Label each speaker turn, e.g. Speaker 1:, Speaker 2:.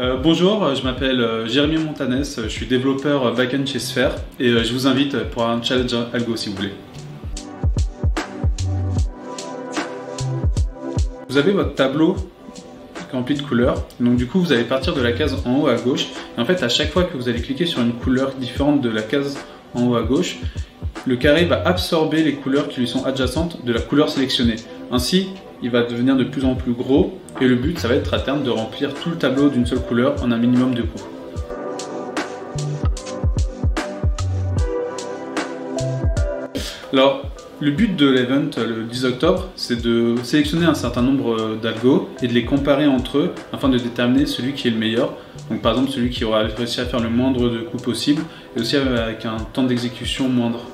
Speaker 1: Euh, bonjour, je m'appelle euh, Jérémy Montanès, je suis développeur backend chez Sphere et euh, je vous invite pour un challenge algo si vous voulez. Vous avez votre tableau rempli de couleurs, donc du coup vous allez partir de la case en haut à gauche et en fait à chaque fois que vous allez cliquer sur une couleur différente de la case en haut à gauche, le carré va absorber les couleurs qui lui sont adjacentes de la couleur sélectionnée. Ainsi, il va devenir de plus en plus gros et le but ça va être à terme de remplir tout le tableau d'une seule couleur en un minimum de coups. Alors, le but de l'event le 10 octobre, c'est de sélectionner un certain nombre d'algos et de les comparer entre eux afin de déterminer celui qui est le meilleur. Donc par exemple celui qui aura réussi à faire le moindre de coups possible et aussi avec un temps d'exécution moindre.